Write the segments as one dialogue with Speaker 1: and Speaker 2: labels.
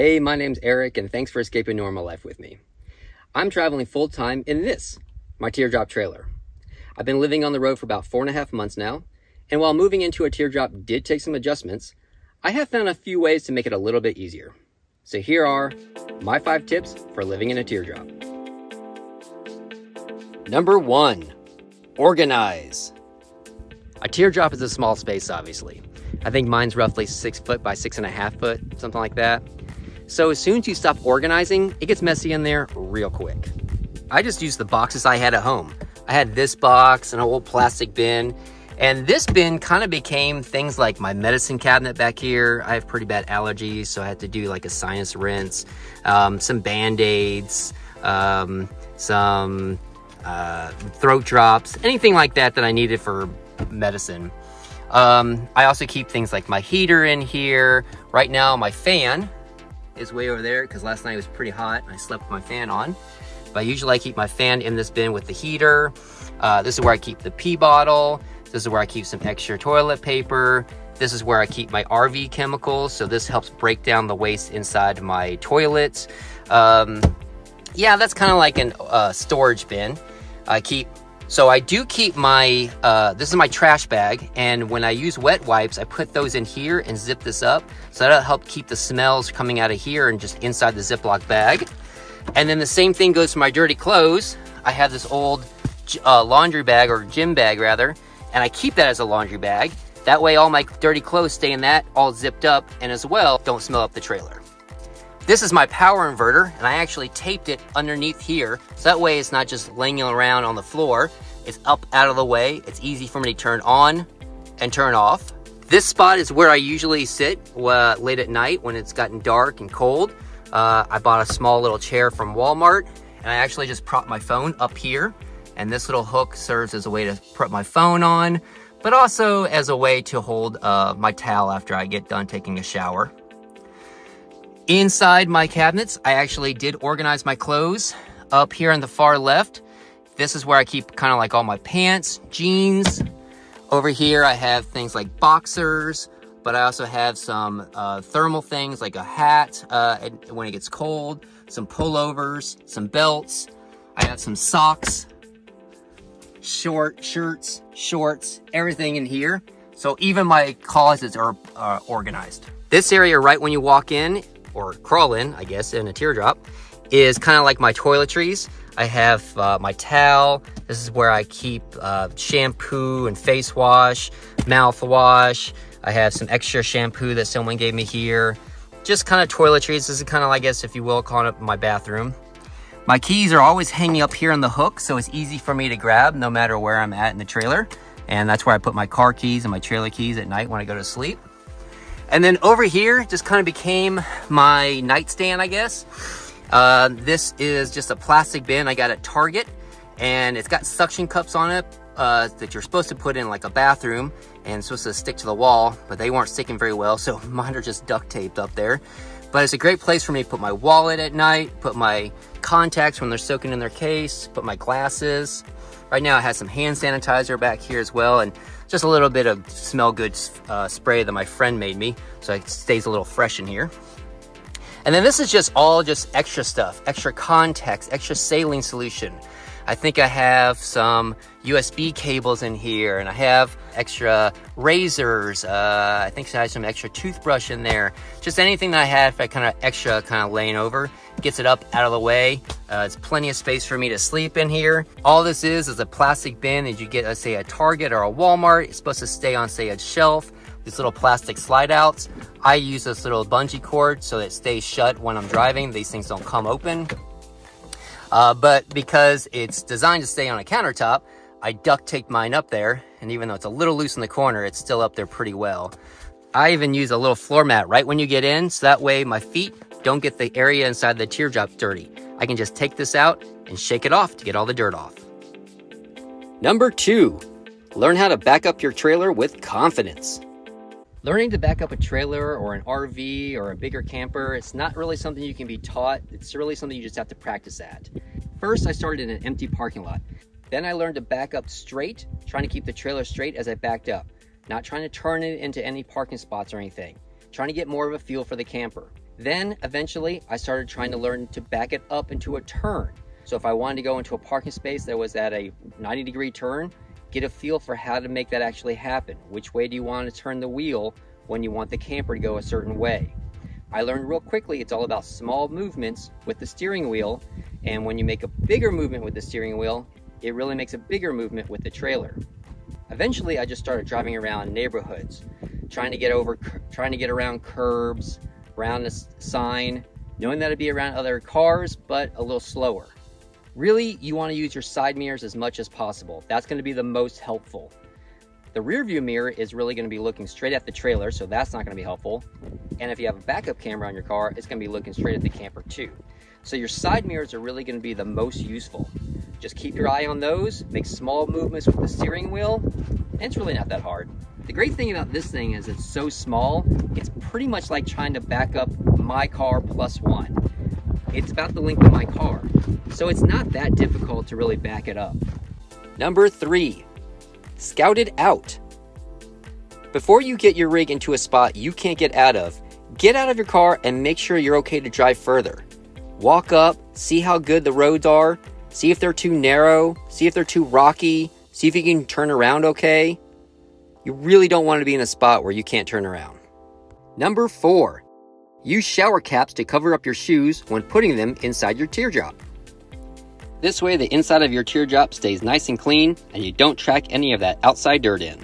Speaker 1: Hey, my name's Eric, and thanks for escaping normal life with me. I'm traveling full time in this, my teardrop trailer. I've been living on the road for about four and a half months now, and while moving into a teardrop did take some adjustments, I have found a few ways to make it a little bit easier. So here are my five tips for living in a teardrop. Number one, organize. A teardrop is a small space, obviously. I think mine's roughly six foot by six and a half foot, something like that. So as soon as you stop organizing, it gets messy in there real quick. I just used the boxes I had at home. I had this box, and an old plastic bin, and this bin kind of became things like my medicine cabinet back here. I have pretty bad allergies, so I had to do like a sinus rinse, um, some band-aids, um, some uh, throat drops, anything like that that I needed for medicine. Um, I also keep things like my heater in here. Right now, my fan is way over there because last night was pretty hot I slept with my fan on. But usually I keep my fan in this bin with the heater. Uh, this is where I keep the pee bottle. This is where I keep some extra toilet paper. This is where I keep my RV chemicals. So this helps break down the waste inside my toilets. Um, yeah, that's kind of like a uh, storage bin. I keep so I do keep my, uh, this is my trash bag, and when I use wet wipes, I put those in here and zip this up. So that'll help keep the smells coming out of here and just inside the Ziploc bag. And then the same thing goes for my dirty clothes. I have this old uh, laundry bag, or gym bag rather, and I keep that as a laundry bag. That way all my dirty clothes stay in that, all zipped up, and as well, don't smell up the trailer. This is my power inverter, and I actually taped it underneath here, so that way it's not just laying around on the floor. It's up out of the way. It's easy for me to turn on and turn off. This spot is where I usually sit uh, late at night when it's gotten dark and cold. Uh, I bought a small little chair from Walmart, and I actually just prop my phone up here. And this little hook serves as a way to put my phone on, but also as a way to hold uh, my towel after I get done taking a shower. Inside my cabinets, I actually did organize my clothes. Up here on the far left, this is where I keep kind of like all my pants, jeans. Over here, I have things like boxers, but I also have some uh, thermal things like a hat uh, when it gets cold, some pullovers, some belts. I have some socks, short shirts, shorts, everything in here. So even my closets are uh, organized. This area right when you walk in or crawl in, I guess, in a teardrop, is kind of like my toiletries. I have uh, my towel. This is where I keep uh, shampoo and face wash, mouthwash. I have some extra shampoo that someone gave me here. Just kind of toiletries. This is kind of, I guess, if you will, calling it my bathroom. My keys are always hanging up here on the hook, so it's easy for me to grab no matter where I'm at in the trailer. And that's where I put my car keys and my trailer keys at night when I go to sleep. And then over here just kind of became my nightstand, I guess. Uh, this is just a plastic bin I got at Target and it's got suction cups on it uh, that you're supposed to put in like a bathroom and supposed to stick to the wall, but they weren't sticking very well. So mine are just duct taped up there. But it's a great place for me to put my wallet at night, put my contacts when they're soaking in their case, put my glasses. Right now I have some hand sanitizer back here as well. And just a little bit of smell good uh, spray that my friend made me, so it stays a little fresh in here. And then this is just all just extra stuff, extra contacts, extra saline solution. I think I have some USB cables in here and I have extra razors. Uh, I think I have some extra toothbrush in there. Just anything that I have that kind of extra kind of laying over gets it up out of the way. Uh, it's plenty of space for me to sleep in here. All this is is a plastic bin that you get, let's say, a Target or a Walmart. It's supposed to stay on, say, a shelf. These little plastic slide outs. I use this little bungee cord so it stays shut when I'm driving. These things don't come open. Uh, but because it's designed to stay on a countertop, I duct tape mine up there. And even though it's a little loose in the corner, it's still up there pretty well. I even use a little floor mat right when you get in. So that way my feet don't get the area inside the teardrop dirty. I can just take this out and shake it off to get all the dirt off. Number two, learn how to back up your trailer with confidence. Learning to back up a trailer or an RV or a bigger camper, it's not really something you can be taught. It's really something you just have to practice at. First, I started in an empty parking lot. Then I learned to back up straight, trying to keep the trailer straight as I backed up, not trying to turn it into any parking spots or anything. trying to get more of a feel for the camper. Then eventually I started trying to learn to back it up into a turn. So if I wanted to go into a parking space that was at a 90 degree turn, get a feel for how to make that actually happen. Which way do you want to turn the wheel when you want the camper to go a certain way? I learned real quickly it's all about small movements with the steering wheel. And when you make a bigger movement with the steering wheel, it really makes a bigger movement with the trailer. Eventually, I just started driving around neighborhoods, trying to get over, trying to get around curbs, around the sign, knowing that it'd be around other cars, but a little slower. Really, you want to use your side mirrors as much as possible. That's going to be the most helpful. The rear view mirror is really going to be looking straight at the trailer, so that's not going to be helpful. And if you have a backup camera on your car, it's going to be looking straight at the camper too. So your side mirrors are really going to be the most useful. Just keep your eye on those, make small movements with the steering wheel, and it's really not that hard. The great thing about this thing is it's so small, it's pretty much like trying to back up my car plus one. It's about the length of my car, so it's not that difficult to really back it up. Number three, scout it out. Before you get your rig into a spot you can't get out of, get out of your car and make sure you're okay to drive further. Walk up, see how good the roads are, see if they're too narrow, see if they're too rocky, see if you can turn around okay. You really don't want to be in a spot where you can't turn around. Number four, use shower caps to cover up your shoes when putting them inside your teardrop. This way the inside of your teardrop stays nice and clean and you don't track any of that outside dirt in.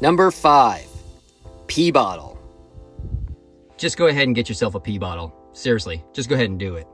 Speaker 1: Number five, pee bottle. Just go ahead and get yourself a pee bottle. Seriously, just go ahead and do it.